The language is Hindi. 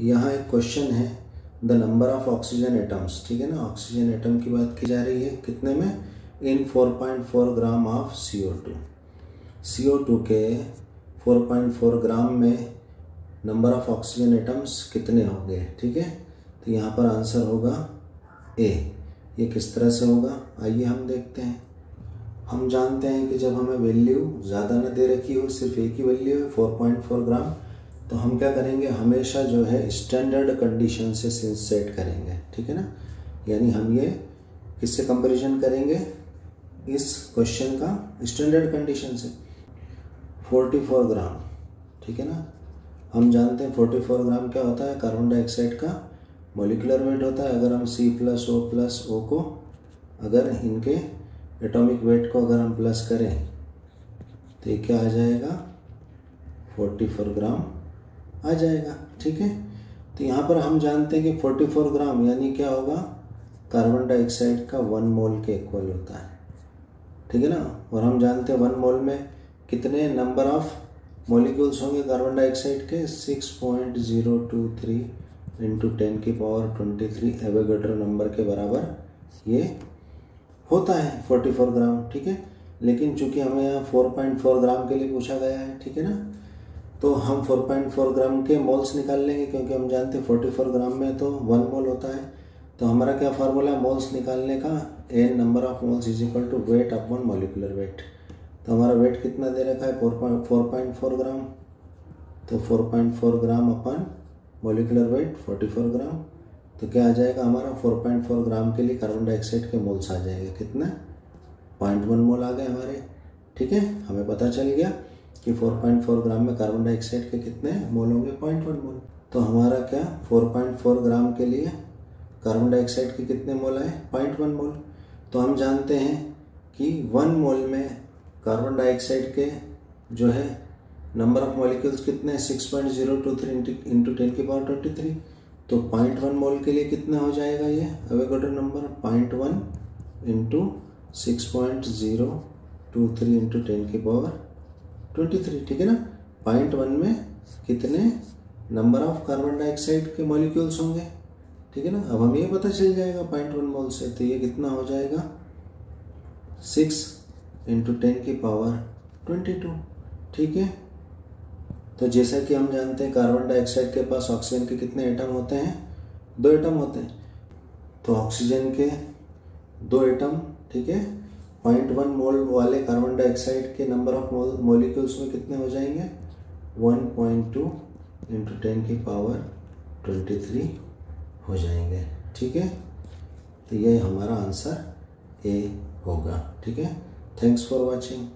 यहाँ एक क्वेश्चन है the number of oxygen atoms ठीक है ना? ऑक्सीजन एटम की बात की जा रही है कितने में? इन 4.4 ग्राम ऑफ़ CO2 CO2 के 4.4 ग्राम में नंबर ऑफ़ ऑक्सीजन एटम्स कितने होंगे ठीक है? तो यहाँ पर आंसर होगा ए ये किस तरह से होगा? आइए हम देखते हैं। हम जानते हैं कि जब हमें वैल्यू ज़्यादा न दे रखी हो, सिर्फ़ एक ही वैल्यू है 4.4 ग्राम तो हम क्या करेंगे? हमेशा जो है स्टैंडर्ड कंडीशन से सेट करेंगे, ठीक है ना? यानी हम ये किससे कंपेरिजन करेंगे? इस क्वेश्चन का स्टैंडर्ड कंडीशन से। 44 ग्राम ठीक है ना? हम जानते हैं 44 ग्राम क्या होता है? कार्बन डाइऑक्साइड का मोलिकुलर वेट होता है। अगर हम C plus O plus O को, अगर इनके एटॉमिक वेट को अगर हम प्लस करें तो ये क्या आ जाएगा? 44 ग्राम आ जाएगा, ठीक है? तो यहाँ पर हम जानते हैं कि 44 ग्राम यानी क्या होगा? कार्बन डाइऑक्साइड का वन मोल के इक्वल होता है। ठीक है ना? और हम जानते हैं वन मोल में कितने नंबर ऑफ़ मोलिक्यूल्स होंगे कार्बन डाइऑक्साइड के? Six point zero two three into ten की power twenty three Avogadro number के बराबर ये होता है फोर्टी फोर ग्राम, ठीक है? लेकिन चूँकि हमें यहाँ फोर पॉइंट फोर ग्राम के लिए पूछा गया है, ठीक है ना? तो हम 4.4 ग्राम के मोल्स निकाल लेंगे, क्योंकि हम जानते हैं 44 ग्राम में तो वन मोल होता है। तो हमारा क्या फार्मूला है? मोल्स निकालने का N number of moles is equal to weight upon molecular weight तो हमारा वेट कितना दे रखा है? Four point four gram. तो फोर पॉइंट फोर ग्राम अपन molecular weight forty four gram. तो क्या आ जाएगा हमारा? फोर पॉइंट फोर ग्राम के लिए कार्बन डाइऑक्साइड के मोल्स आ जाएँगे। कितना? पॉइंट वन मोल आ गए हमारे। ठीक है? हमें पता चल गया। कि 4.4 ग्राम में कार्बन डाइऑक्साइड के कितने मोल होंगे? पॉइंट वन मोल तो हमारा क्या? 4.4 ग्राम के लिए कार्बन डाइऑक्साइड के कितने मोल आए? पॉइंट वन मोल तो हम जानते हैं कि वन मोल में कार्बन डाइऑक्साइड के जो है नंबर ऑफ़ मॉलिक्यूल्स कितने six point zero two three into ten की पावर ट्वेंटी थ्री तो पॉइंट वन मोल के लिए कितना हो जाएगा ये? Avogadro number point one into six point zero two three into ten की पावर ट्वेंटी थ्री ठीक है ना? पॉइंट वन में कितने नंबर ऑफ़ कार्बन डाइऑक्साइड के मॉलिक्यूल्स होंगे? ठीक है ना? अब हमें ये पता चल जाएगा पॉइंट वन मोल से तो ये कितना हो जाएगा? सिक्स इंटू टेन की पावर ट्वेंटी टू ठीक है? तो जैसा कि हम जानते हैं कार्बन डाइऑक्साइड के पास ऑक्सीजन के कितने एटम होते हैं? दो एटम होते हैं। तो ऑक्सीजन के दो एटम ठीक है? पॉइंट वन मोल वाले कार्बन डाइऑक्साइड के नंबर ऑफ़ मोलिक्यूल्स में कितने हो जाएँगे? One point two into ten की पावर ट्वेंटी थ्री हो जाएँगे। ठीक है? तो ये हमारा आंसर ए होगा। ठीक है? Thanks for watching